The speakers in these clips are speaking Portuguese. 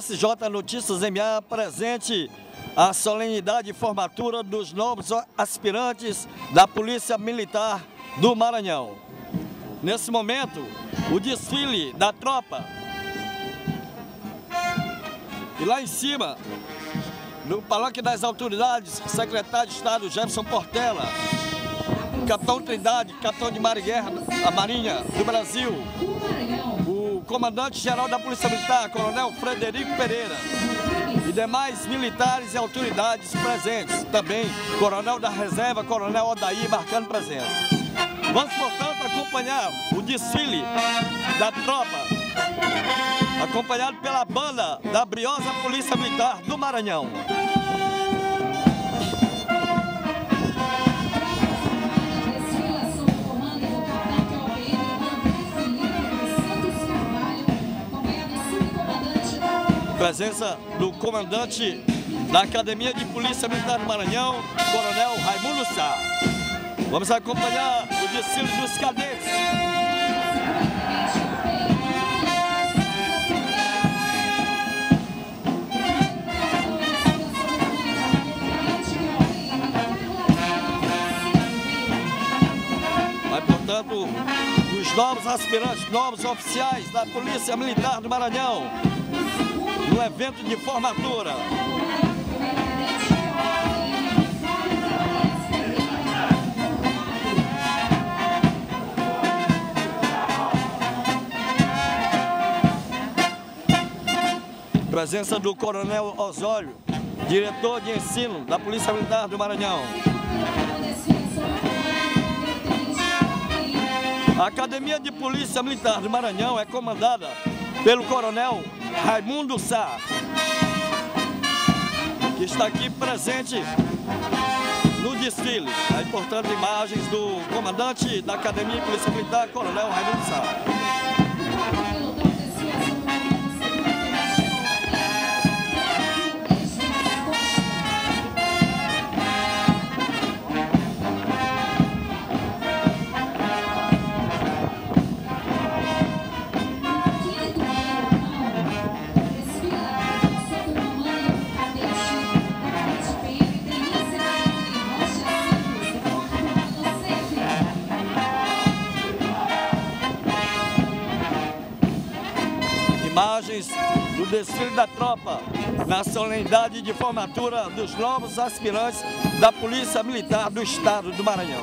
SJ Notícias MA presente a solenidade de formatura dos novos aspirantes da Polícia Militar do Maranhão. Nesse momento, o desfile da tropa. E lá em cima, no Palanque das Autoridades, secretário de Estado Jefferson Portela, Capitão Trindade, Capitão de Mar e Guerra, a Marinha do Brasil, comandante-geral da Polícia Militar, Coronel Frederico Pereira, e demais militares e autoridades presentes, também Coronel da Reserva, Coronel Odaí, marcando presença. Vamos, portanto, acompanhar o desfile da tropa, acompanhado pela banda da briosa Polícia Militar do Maranhão. Presença do comandante da Academia de Polícia Militar do Maranhão, Coronel Raimundo Sá. Vamos acompanhar o desfile dos cadetes. Portanto, os novos aspirantes, novos oficiais da Polícia Militar do Maranhão, no evento de formatura. Presença do Coronel Osório, diretor de ensino da Polícia Militar do Maranhão. A Academia de Polícia Militar do Maranhão é comandada pelo Coronel Raimundo Sá, que está aqui presente no desfile. A importante imagens do comandante da Academia de Polícia Militar, Coronel Raimundo Sá. Do desfile da tropa na solenidade de formatura dos novos aspirantes da Polícia Militar do Estado do Maranhão.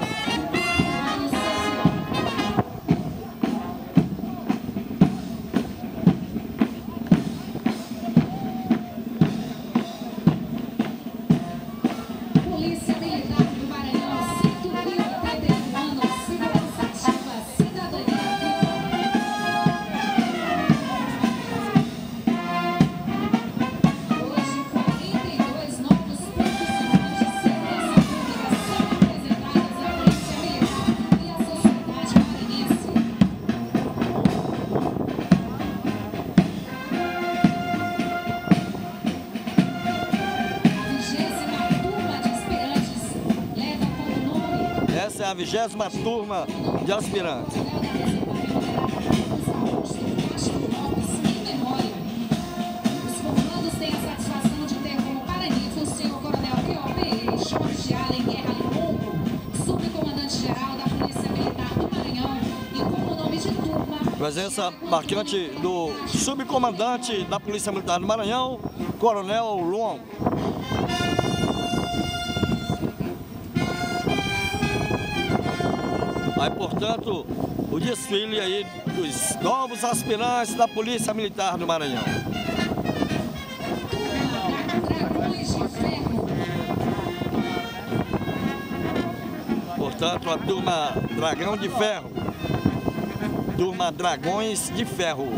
Essa é a vigésima turma de aspirantes. Presença marcante do subcomandante da Polícia Militar do Maranhão, Coronel Luan. Aí, portanto, o desfile aí dos novos aspirantes da Polícia Militar do Maranhão. Portanto, a turma Dragão de Ferro, turma Dragões de Ferro.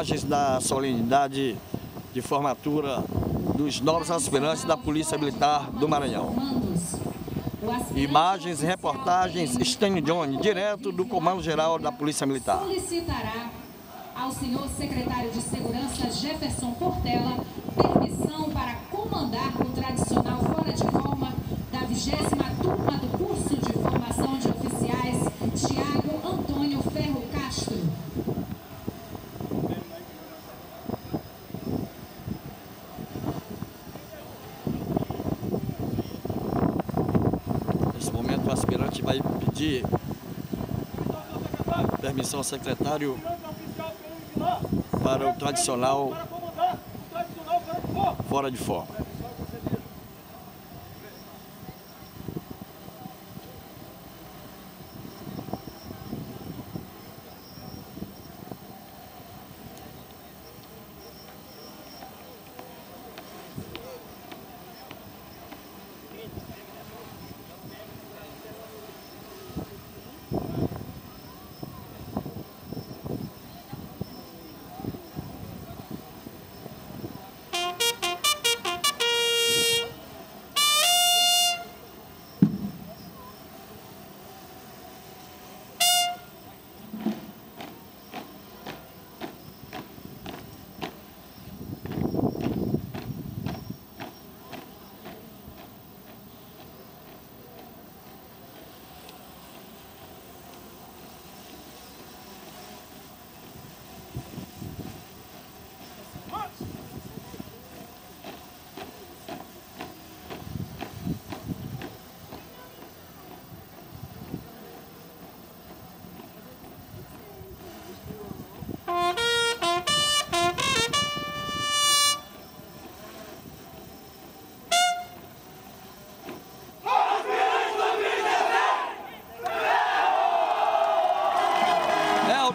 Imagens da solenidade de formatura dos novos aspirantes da Polícia Militar do Maranhão. Imagens e reportagens Stênio Johnny, direto do Comando Geral da Polícia Militar. Solicitará ao senhor secretário de Segurança Jefferson Portela permissão para comandar o tradicional o aspirante vai pedir permissão ao secretário para o tradicional fora de forma.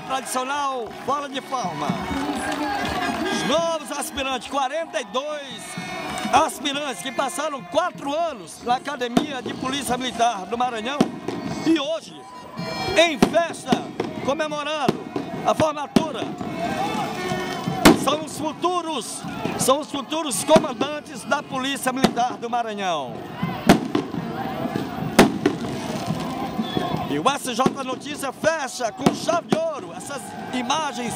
Tradicional bola de forma. Os novos aspirantes, 42 aspirantes que passaram quatro anos na Academia de Polícia Militar do Maranhão e hoje, em festa, comemorando a formatura, são os futuros, são os futuros comandantes da Polícia Militar do Maranhão. E o SJ Notícia fecha com chave de ouro essas imagens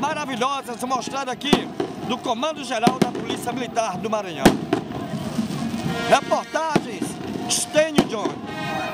maravilhosas mostradas aqui do Comando Geral da Polícia Militar do Maranhão. Reportagens Stênio John.